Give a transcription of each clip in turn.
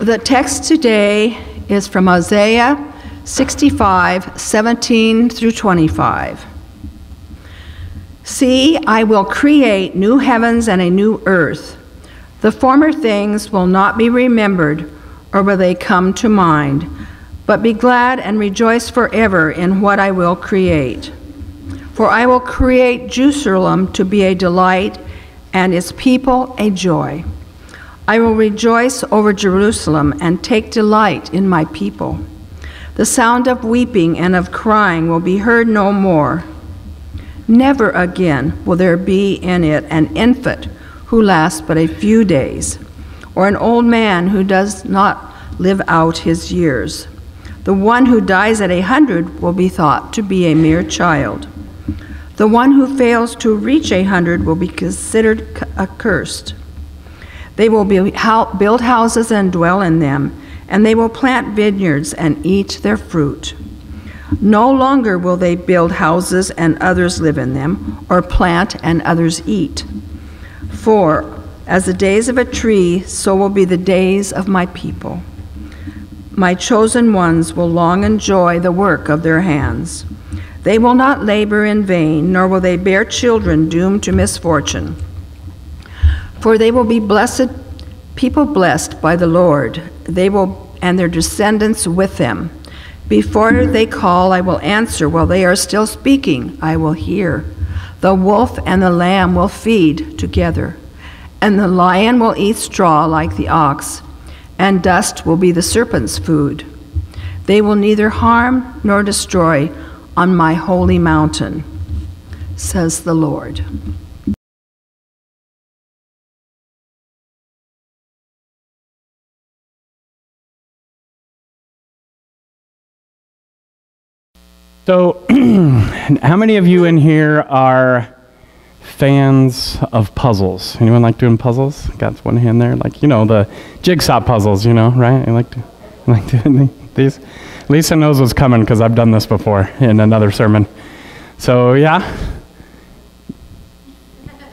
The text today is from Isaiah 65, 17 through 25. See, I will create new heavens and a new earth. The former things will not be remembered, or will they come to mind, but be glad and rejoice forever in what I will create. For I will create Jerusalem to be a delight, and its people a joy. I will rejoice over Jerusalem and take delight in my people. The sound of weeping and of crying will be heard no more. Never again will there be in it an infant who lasts but a few days, or an old man who does not live out his years. The one who dies at a hundred will be thought to be a mere child. The one who fails to reach a hundred will be considered accursed. They will build houses and dwell in them, and they will plant vineyards and eat their fruit. No longer will they build houses and others live in them, or plant and others eat. For as the days of a tree, so will be the days of my people. My chosen ones will long enjoy the work of their hands. They will not labor in vain, nor will they bear children doomed to misfortune. For they will be blessed, people blessed by the Lord. They will, and their descendants with them. Before they call, I will answer. While they are still speaking, I will hear. The wolf and the lamb will feed together, and the lion will eat straw like the ox, and dust will be the serpent's food. They will neither harm nor destroy on my holy mountain, says the Lord. So, how many of you in here are fans of puzzles? Anyone like doing puzzles? Got one hand there, like you know the jigsaw puzzles, you know, right? I like to, I like doing these. Lisa knows what's coming because I've done this before in another sermon. So yeah.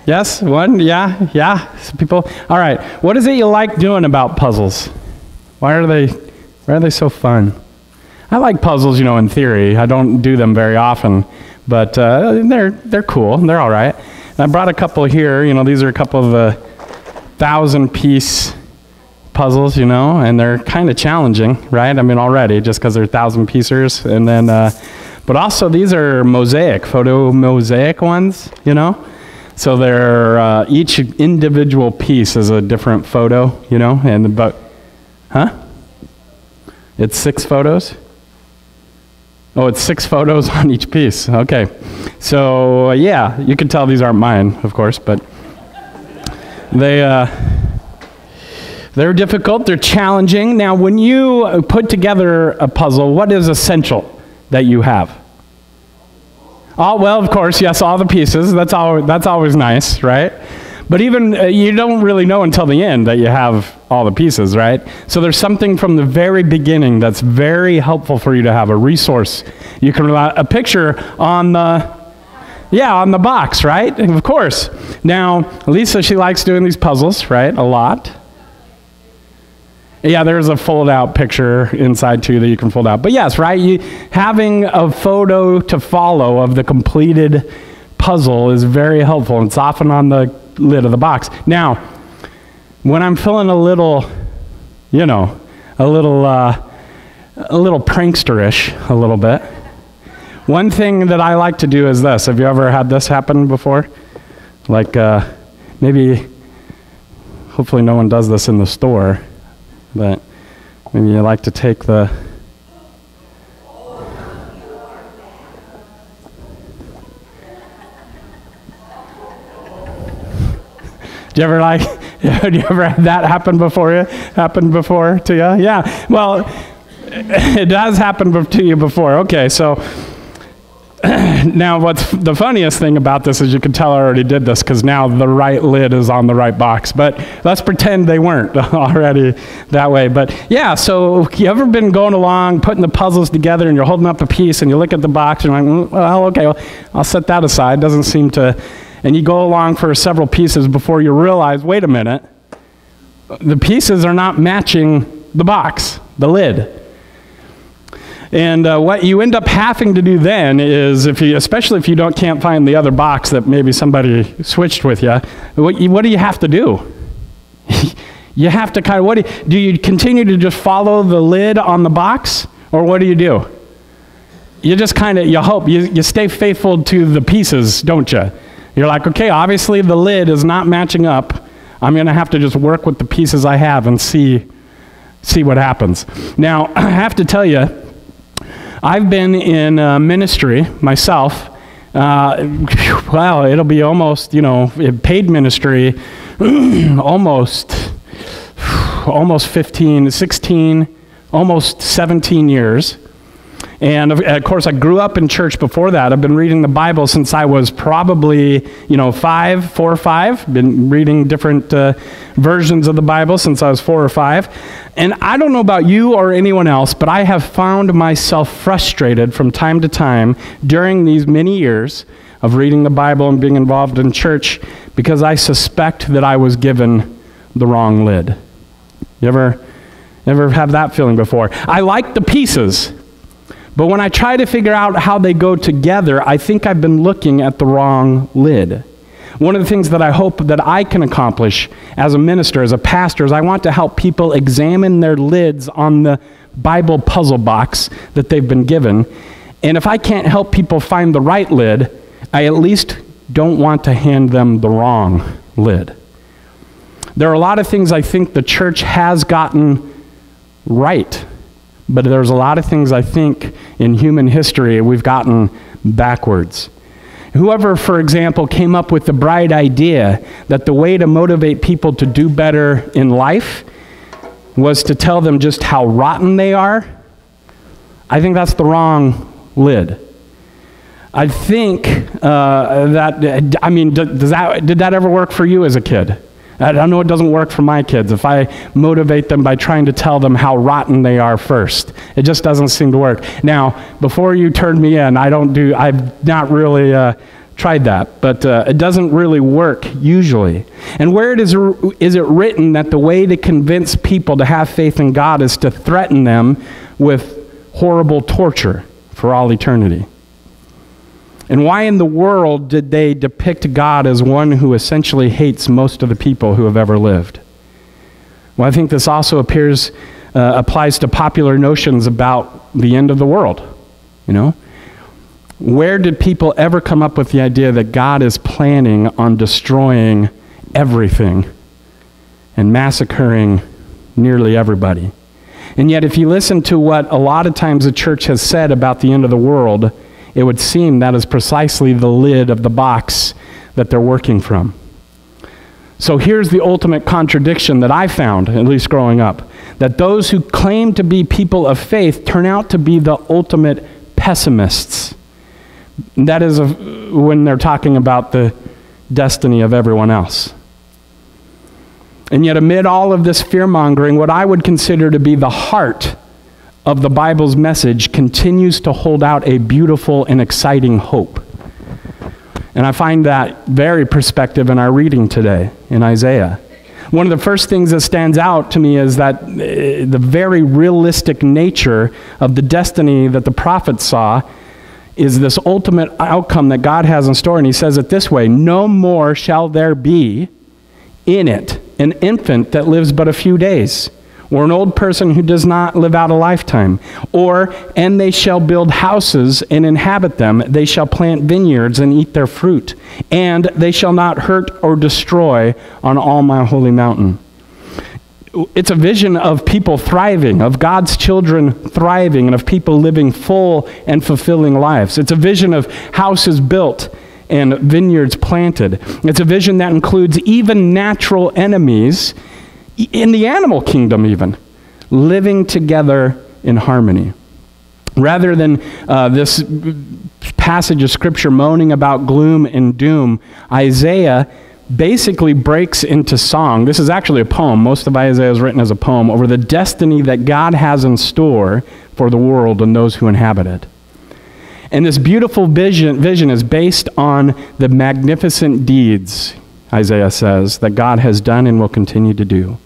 Yes, one, yeah, yeah. Some people. All right. What is it you like doing about puzzles? Why are they? Why are they so fun? I like puzzles, you know, in theory. I don't do them very often, but uh, they're, they're cool. They're all right. And I brought a couple here. You know, these are a couple of uh, thousand piece puzzles, you know, and they're kind of challenging, right? I mean, already, just because they're thousand piecers. And then, uh, but also these are mosaic, photo mosaic ones, you know? So they're, uh, each individual piece is a different photo, you know, and but, huh? It's six photos? Oh, it's six photos on each piece. Okay. So, uh, yeah, you can tell these aren't mine, of course, but they, uh, they're difficult, they're challenging. Now, when you put together a puzzle, what is essential that you have? Oh, well, of course, yes, all the pieces. That's, all, that's always nice, right? But even uh, you don't really know until the end that you have all the pieces, right? So there's something from the very beginning that's very helpful for you to have a resource. You can rely a picture on the yeah, on the box, right? Of course. Now, Lisa, she likes doing these puzzles, right? A lot. Yeah, there's a fold out picture inside too that you can fold out. But yes, right? You, having a photo to follow of the completed puzzle is very helpful. It's often on the lid of the box. Now, when I'm feeling a little, you know, a little, uh, a little pranksterish, a little bit, one thing that I like to do is this. Have you ever had this happen before? Like, uh, maybe, hopefully, no one does this in the store, but maybe you like to take the Do you ever like, do you ever have that happen before you? Happen before to you? Yeah. Well, it does happen to you before. Okay, so now what's the funniest thing about this is you can tell I already did this because now the right lid is on the right box. But let's pretend they weren't already that way. But yeah, so you ever been going along, putting the puzzles together, and you're holding up a piece, and you look at the box, and you're like, mm, well, okay, well, I'll set that aside. Doesn't seem to and you go along for several pieces before you realize wait a minute, the pieces are not matching the box, the lid. And uh, what you end up having to do then is, if you, especially if you don't can't find the other box that maybe somebody switched with you, what, you, what do you have to do? you have to kind of what do you, do you continue to just follow the lid on the box, or what do you do? You just kind of you hope you, you stay faithful to the pieces, don't you? You're like, okay, obviously the lid is not matching up. I'm going to have to just work with the pieces I have and see see what happens. Now, I have to tell you I've been in uh, ministry myself. Uh, well, it'll be almost, you know, paid ministry, almost, almost 15, 16, almost 17 years. And of, of, course, I grew up in church before that. I've been reading the Bible since I was probably, you know, five, four or five. Been reading different uh, versions of the Bible since I was four or five. And I don't know about you or anyone else, but I have found myself frustrated from time to time during these many years of reading the Bible and being involved in church because I suspect that I was given the wrong lid. You ever, ever have that feeling before? I like the pieces. But when I try to figure out how they go together, I think I've been looking at the wrong lid. One of the things that I hope that I can accomplish as a minister, as a pastor, is I want to help people examine their lids on the Bible puzzle box that they've been given. And if I can't help people find the right lid, I at least don't want to hand them the wrong lid. There are a lot of things I think the church has gotten right but there's a lot of things I think in human history we've gotten backwards. Whoever, for example, came up with the bright idea that the way to motivate people to do better in life was to tell them just how rotten they are, I think that's the wrong lid. I think uh, that, I mean, does that, did that ever work for you as a kid? I know it doesn't work for my kids if I motivate them by trying to tell them how rotten they are first. It just doesn't seem to work. Now, before you turn me in, I don't do, I've not really uh, tried that, but uh, it doesn't really work usually. And where it is, is it written that the way to convince people to have faith in God is to threaten them with horrible torture for all eternity? And why in the world did they depict God as one who essentially hates most of the people who have ever lived? Well, I think this also appears, uh, applies to popular notions about the end of the world. You know? Where did people ever come up with the idea that God is planning on destroying everything and massacring nearly everybody? And yet, if you listen to what a lot of times the church has said about the end of the world, it would seem that is precisely the lid of the box that they're working from. So here's the ultimate contradiction that I found, at least growing up that those who claim to be people of faith turn out to be the ultimate pessimists. That is a, when they're talking about the destiny of everyone else. And yet, amid all of this fear mongering, what I would consider to be the heart of the Bible's message continues to hold out a beautiful and exciting hope. And I find that very perspective in our reading today in Isaiah. One of the first things that stands out to me is that uh, the very realistic nature of the destiny that the prophet saw is this ultimate outcome that God has in store. And he says it this way No more shall there be in it an infant that lives but a few days or an old person who does not live out a lifetime. Or, and they shall build houses and inhabit them. They shall plant vineyards and eat their fruit. And they shall not hurt or destroy on all my holy mountain. It's a vision of people thriving, of God's children thriving, and of people living full and fulfilling lives. It's a vision of houses built and vineyards planted. It's a vision that includes even natural enemies in the animal kingdom, even, living together in harmony. Rather than uh, this passage of Scripture moaning about gloom and doom, Isaiah basically breaks into song. This is actually a poem. Most of Isaiah is written as a poem over the destiny that God has in store for the world and those who inhabit it. And this beautiful vision, vision is based on the magnificent deeds, Isaiah says, that God has done and will continue to do.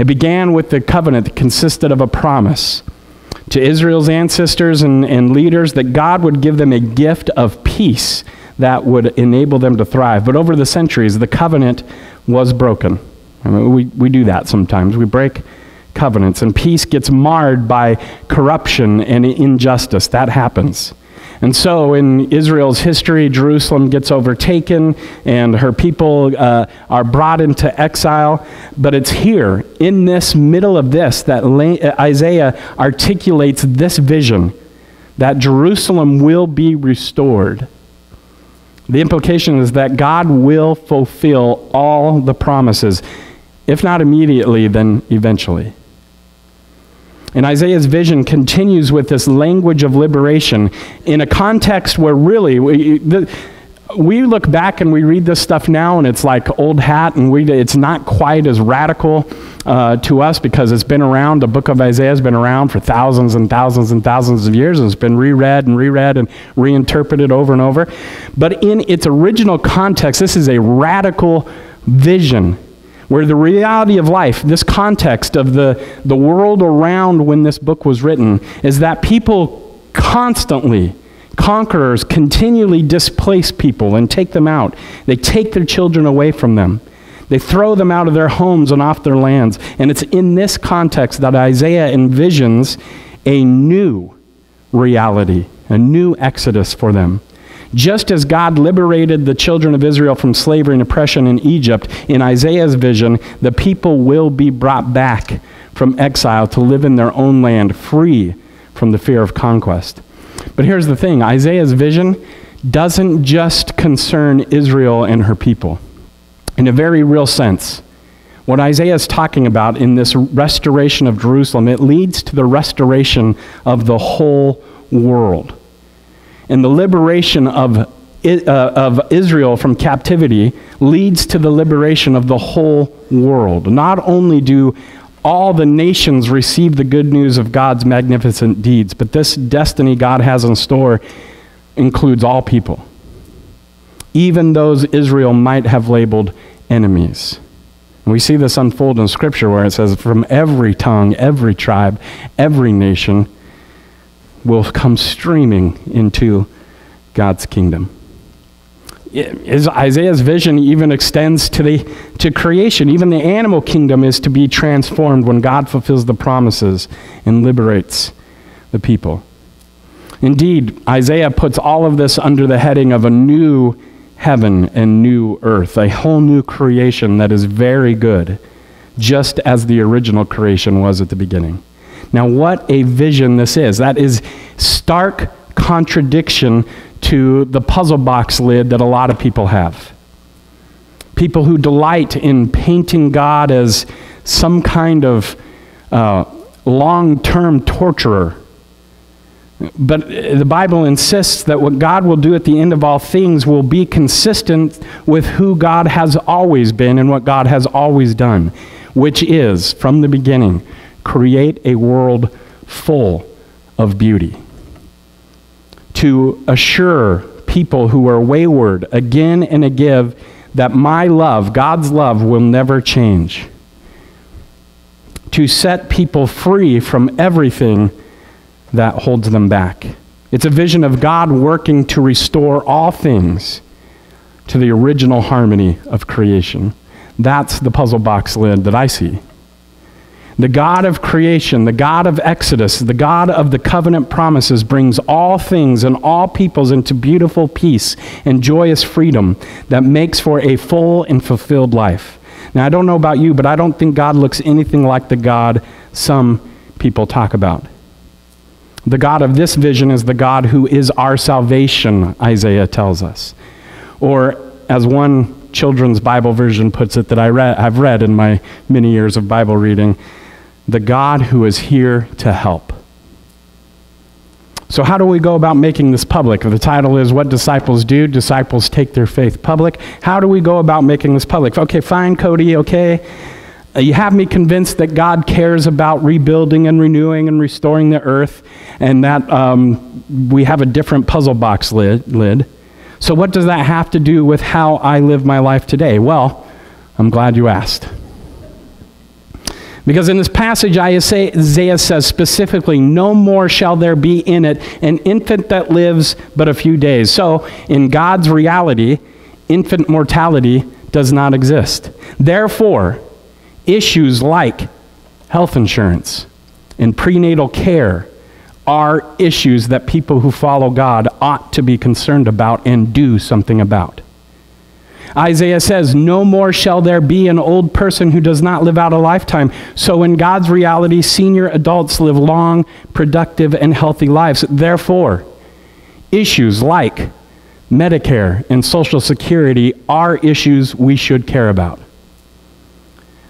It began with the covenant that consisted of a promise to Israel's ancestors and, and leaders that God would give them a gift of peace that would enable them to thrive. But over the centuries, the covenant was broken. I mean, we, we do that sometimes. We break covenants, and peace gets marred by corruption and injustice. That happens. And so, in Israel's history, Jerusalem gets overtaken and her people uh, are brought into exile. But it's here, in this middle of this, that Isaiah articulates this vision that Jerusalem will be restored. The implication is that God will fulfill all the promises, if not immediately, then eventually. And Isaiah's vision continues with this language of liberation in a context where really we, the, we look back and we read this stuff now and it's like old hat and we, it's not quite as radical uh, to us because it's been around. The book of Isaiah has been around for thousands and thousands and thousands of years and it's been reread and reread and reinterpreted over and over. But in its original context, this is a radical vision where the reality of life, this context of the, the world around when this book was written, is that people constantly, conquerors continually displace people and take them out. They take their children away from them. They throw them out of their homes and off their lands. And it's in this context that Isaiah envisions a new reality, a new exodus for them. Just as God liberated the children of Israel from slavery and oppression in Egypt, in Isaiah's vision, the people will be brought back from exile to live in their own land, free from the fear of conquest. But here's the thing Isaiah's vision doesn't just concern Israel and her people. In a very real sense, what Isaiah is talking about in this restoration of Jerusalem, it leads to the restoration of the whole world and the liberation of, uh, of Israel from captivity leads to the liberation of the whole world. Not only do all the nations receive the good news of God's magnificent deeds, but this destiny God has in store includes all people, even those Israel might have labeled enemies. we see this unfold in Scripture where it says, From every tongue, every tribe, every nation, will come streaming into God's kingdom. Isaiah's vision even extends to, the, to creation. Even the animal kingdom is to be transformed when God fulfills the promises and liberates the people. Indeed, Isaiah puts all of this under the heading of a new heaven and new earth, a whole new creation that is very good, just as the original creation was at the beginning. Now, what a vision this is. That is stark contradiction to the puzzle box lid that a lot of people have. People who delight in painting God as some kind of uh, long term torturer. But the Bible insists that what God will do at the end of all things will be consistent with who God has always been and what God has always done, which is, from the beginning, create a world full of beauty. To assure people who are wayward again and again that my love, God's love, will never change. To set people free from everything that holds them back. It's a vision of God working to restore all things to the original harmony of creation. That's the puzzle box lid that I see the God of creation, the God of Exodus, the God of the covenant promises, brings all things and all peoples into beautiful peace and joyous freedom that makes for a full and fulfilled life. Now, I don't know about you, but I don't think God looks anything like the God some people talk about. The God of this vision is the God who is our salvation, Isaiah tells us. Or, as one children's Bible version puts it that I read, I've read in my many years of Bible reading, the God who is here to help. So, how do we go about making this public? The title is What Disciples Do. Disciples Take Their Faith Public. How do we go about making this public? Okay, fine, Cody, okay. Uh, you have me convinced that God cares about rebuilding and renewing and restoring the earth, and that um, we have a different puzzle box lid, lid. So, what does that have to do with how I live my life today? Well, I'm glad you asked. Because in this passage, Isaiah says specifically, No more shall there be in it an infant that lives but a few days. So, in God's reality, infant mortality does not exist. Therefore, issues like health insurance and prenatal care are issues that people who follow God ought to be concerned about and do something about. Isaiah says, No more shall there be an old person who does not live out a lifetime. So, in God's reality, senior adults live long, productive, and healthy lives. Therefore, issues like Medicare and Social Security are issues we should care about.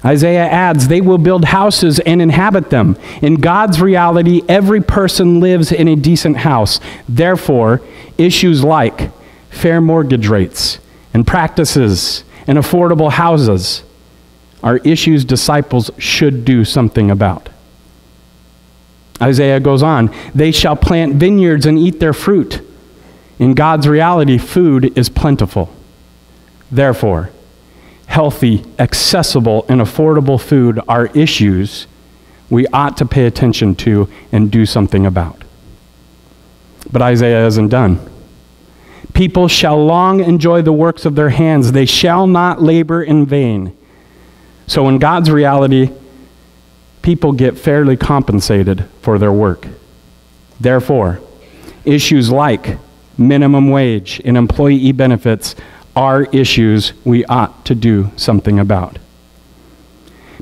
Isaiah adds, They will build houses and inhabit them. In God's reality, every person lives in a decent house. Therefore, issues like fair mortgage rates and practices and affordable houses are issues disciples should do something about. Isaiah goes on, They shall plant vineyards and eat their fruit. In God's reality, food is plentiful. Therefore, healthy, accessible, and affordable food are issues we ought to pay attention to and do something about. But Isaiah isn't done. People shall long enjoy the works of their hands, they shall not labor in vain. So, in God's reality, people get fairly compensated for their work. Therefore, issues like minimum wage, and employee benefits are issues we ought to do something about.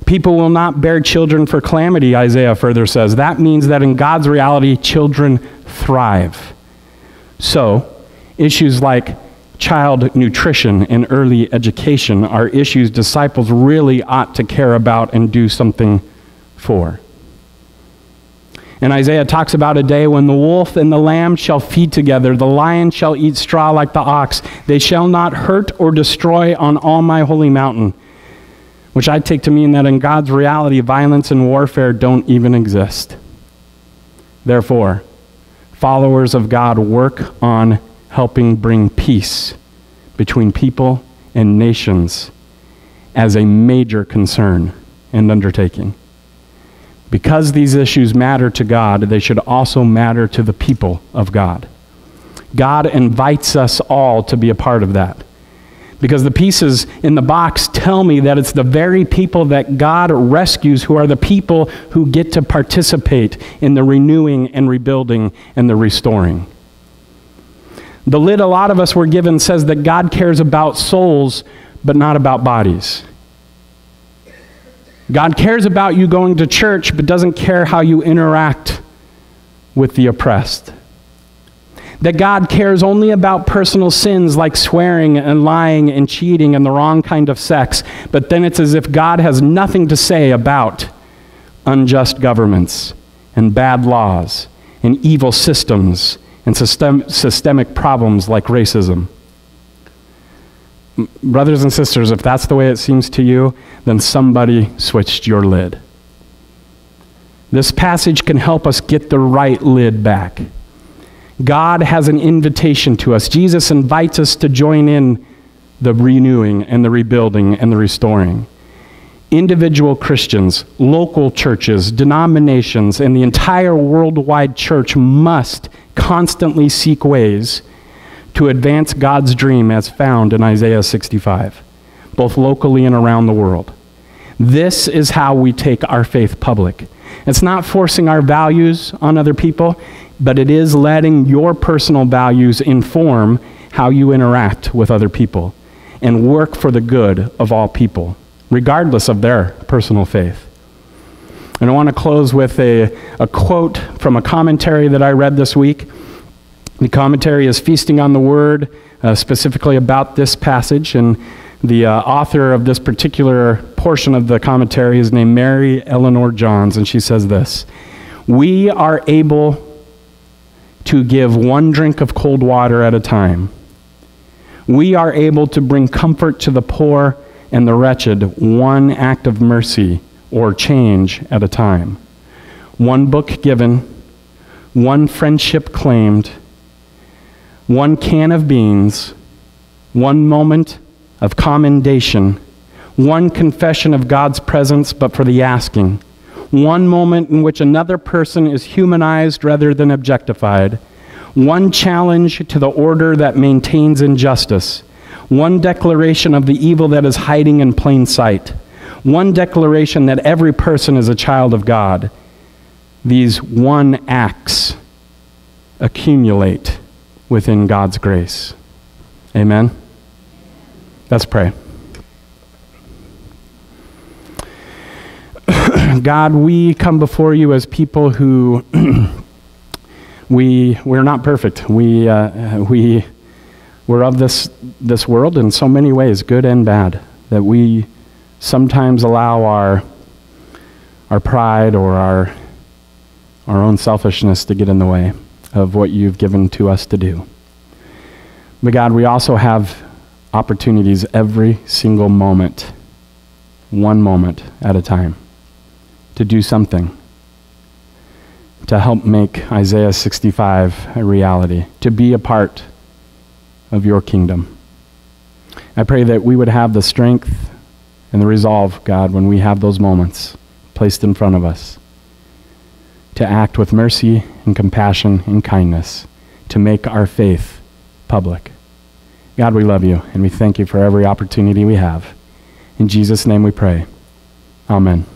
People will not bear children for calamity, Isaiah further says. That means that in God's reality, children thrive. So, issues like child nutrition and early education are issues disciples really ought to care about and do something for. And Isaiah talks about a day when the wolf and the lamb shall feed together, the lion shall eat straw like the ox. They shall not hurt or destroy on all my holy mountain. Which I take to mean that in God's reality, violence and warfare don't even exist. Therefore, followers of God work on helping bring peace between people and nations as a major concern and undertaking. Because these issues matter to God, they should also matter to the people of God. God invites us all to be a part of that. Because the pieces in the box tell me that it's the very people that God rescues who are the people who get to participate in the renewing and rebuilding and the restoring. The lid a lot of us were given says that God cares about souls, but not about bodies. God cares about you going to church, but doesn't care how you interact with the oppressed. That God cares only about personal sins like swearing and lying and cheating and the wrong kind of sex, but then it's as if God has nothing to say about unjust governments and bad laws and evil systems and system, systemic problems like racism brothers and sisters, if that's the way it seems to you, then somebody switched your lid. This passage can help us get the right lid back. God has an invitation to us. Jesus invites us to join in the renewing and the rebuilding and the restoring. Individual Christians, local churches, denominations, and the entire worldwide church must constantly seek ways to advance God's dream as found in Isaiah 65, both locally and around the world. This is how we take our faith public. It's not forcing our values on other people, but it is letting your personal values inform how you interact with other people and work for the good of all people, regardless of their personal faith. And I want to close with a, a quote from a commentary that I read this week the commentary is Feasting on the Word, uh, specifically about this passage, and the uh, author of this particular portion of the commentary is named Mary Eleanor Johns, and she says this We are able to give one drink of cold water at a time. We are able to bring comfort to the poor and the wretched, one act of mercy or change at a time. One book given, one friendship claimed one can of beans, one moment of commendation, one confession of God's presence, but for the asking, one moment in which another person is humanized rather than objectified, one challenge to the order that maintains injustice, one declaration of the evil that is hiding in plain sight, one declaration that every person is a child of God. These one acts accumulate within God's grace. Amen? Let's pray. God, we come before you as people who we we're not perfect. We uh, we we're of this this world in so many ways, good and bad, that we sometimes allow our our pride or our our own selfishness to get in the way of what you've given to us to do. But God, we also have opportunities every single moment, one moment at a time, to do something, to help make Isaiah 65 a reality, to be a part of your kingdom. I pray that we would have the strength and the resolve, God, when we have those moments placed in front of us, to act with mercy and compassion and kindness, to make our faith public. God, we love you, and we thank you for every opportunity we have. In Jesus' name we pray. Amen.